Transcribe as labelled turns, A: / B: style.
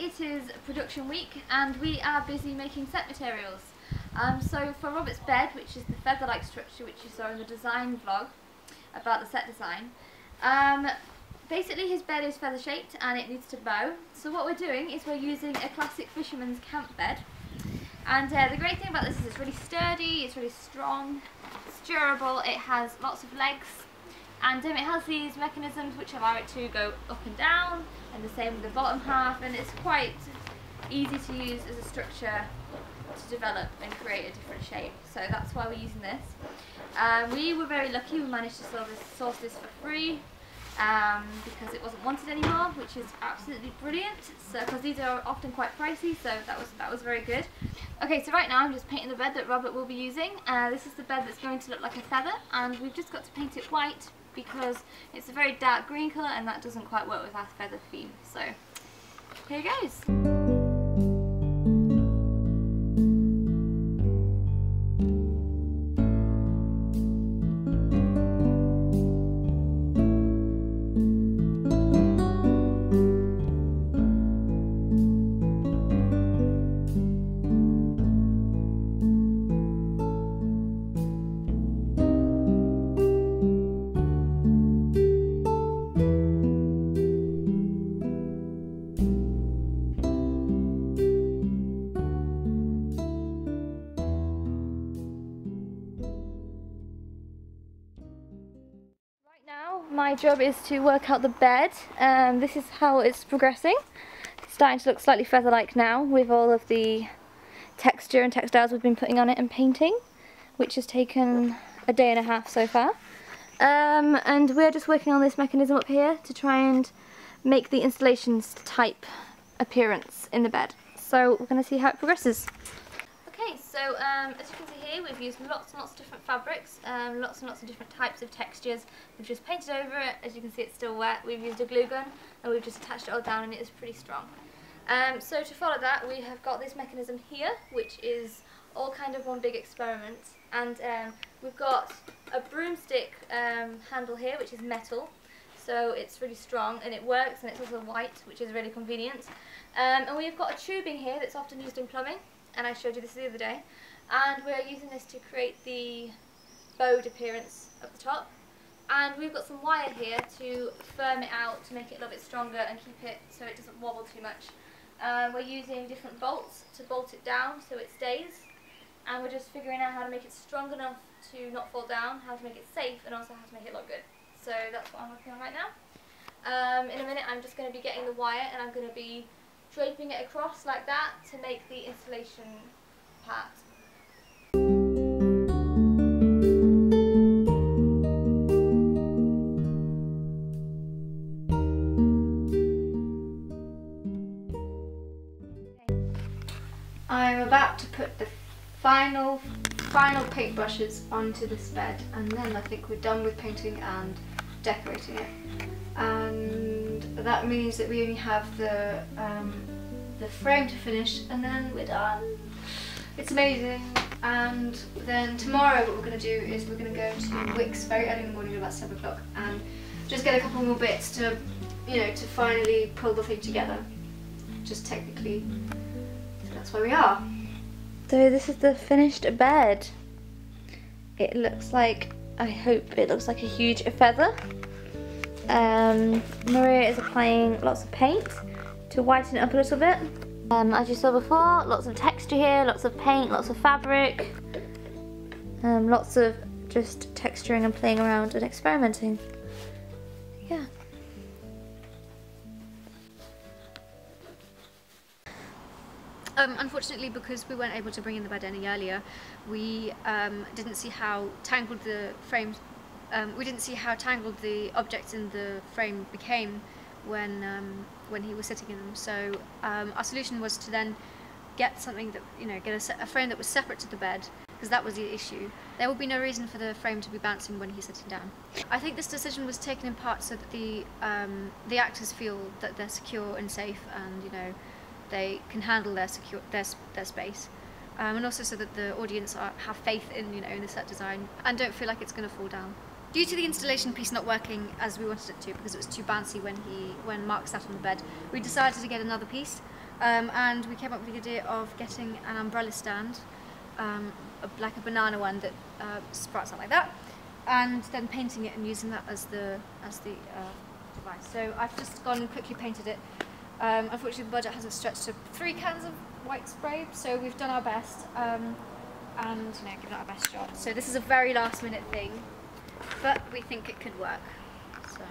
A: it is production week and we are busy making set materials. Um, so for Robert's bed, which is the feather-like structure which you saw in the design vlog about the set design, um, basically his bed is feather shaped and it needs to bow. So what we're doing is we're using a classic fisherman's camp bed. And uh, the great thing about this is it's really sturdy, it's really strong, it's durable, it has lots of legs and um, it has these mechanisms which allow it to go up and down and the same with the bottom half and it's quite easy to use as a structure to develop and create a different shape so that's why we're using this. Um, we were very lucky we managed to this, source this for free um, because it wasn't wanted anymore which is absolutely brilliant so because these are often quite pricey so that was that was very good. Okay so right now I'm just painting the bed that Robert will be using. Uh, this is the bed that's going to look like a feather and we've just got to paint it white because it's a very dark green colour and that doesn't quite work with our feather theme. So here goes. My job is to work out the bed. Um, this is how it's progressing. It's starting to look slightly feather-like now with all of the texture and textiles we've been putting on it and painting, which has taken a day and a half so far. Um, and we're just working on this mechanism up here to try and make the installations type appearance in the bed. So we're going to see how it progresses. Okay, so um, as you can see here, we've used lots and lots of different fabrics, um, lots and lots of different types of textures. We've just painted over it, as you can see it's still wet. We've used a glue gun and we've just attached it all down and it is pretty strong. Um, so to follow that, we have got this mechanism here, which is all kind of one big experiment. And um, we've got a broomstick um, handle here, which is metal. So it's really strong and it works and it's also white, which is really convenient. Um, and we've got a tubing here that's often used in plumbing and I showed you this the other day and we're using this to create the bowed appearance at the top and we've got some wire here to firm it out to make it a little bit stronger and keep it so it doesn't wobble too much. Uh, we're using different bolts to bolt it down so it stays and we're just figuring out how to make it strong enough to not fall down, how to make it safe and also how to make it look good. So that's what I'm working on right now. Um, in a minute I'm just going to be getting the wire and I'm going to be draping it across like that to make the installation part. I'm about to put the final final paintbrushes onto this bed and then I think we're done with painting and decorating it and that means that we only have the um, the frame to finish and then we're done. It's amazing and then tomorrow what we're going to do is we're going to go to Wickes very early in the morning about 7 o'clock and just get a couple more bits to you know to finally pull the thing together just technically so that's where we are. So this is the finished bed. It looks like, I hope it looks like a huge feather. Um, Maria is applying lots of paint to whiten it up a little bit. Um, as you saw before, lots of texture here, lots of paint, lots of fabric, um, lots of just texturing and playing around and experimenting. Yeah.
B: Um, unfortunately, because we weren't able to bring in the bed any earlier, we um, didn't see how tangled the frames um, we didn't see how tangled the objects in the frame became when um, when he was sitting in them. So um, our solution was to then get something that you know get a, a frame that was separate to the bed because that was the issue. There would be no reason for the frame to be bouncing when he's sitting down. I think this decision was taken in part so that the um, the actors feel that they're secure and safe and you know they can handle their secure their their space. Um, and also so that the audience are, have faith in you know in the set design and don't feel like it's going to fall down. Due to the installation piece not working as we wanted it to because it was too bouncy when he when Mark sat on the bed, we decided to get another piece Um, and we came up with the idea of getting an umbrella stand, um, a, like a banana one that uh, sprouts out like that, and then painting it and using that as the as the uh, device. So I've just gone and quickly painted it. Um, unfortunately, the budget hasn't stretched to three cans of white spray, so we've done our best um, and you know, given it our best shot. So this is a very last minute thing, but we think it could work. So.